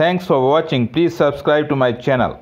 Thanks for watching. Please subscribe to my channel.